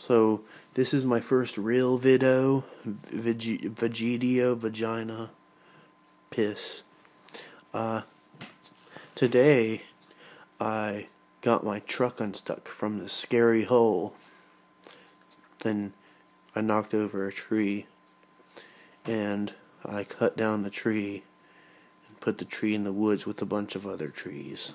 So this is my first real video, veg- Vegedio vagina piss. Uh, today I got my truck unstuck from the scary hole. Then I knocked over a tree and I cut down the tree and put the tree in the woods with a bunch of other trees.